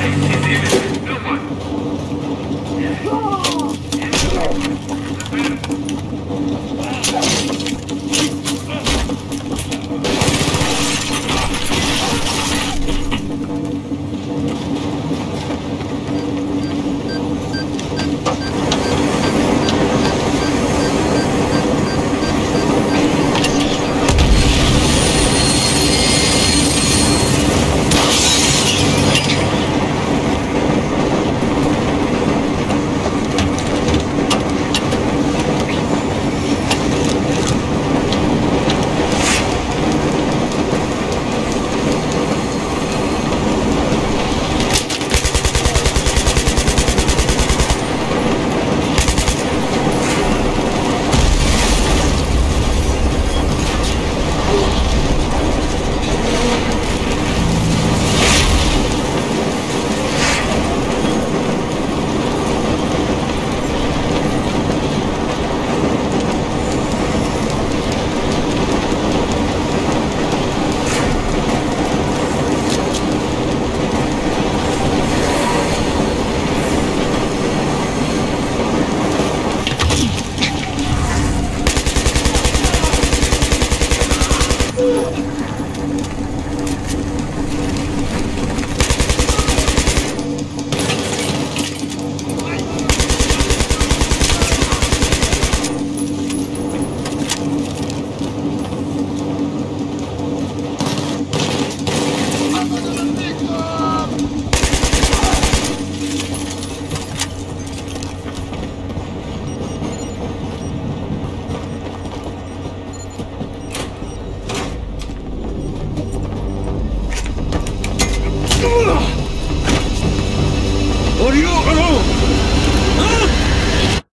Thank you, dude.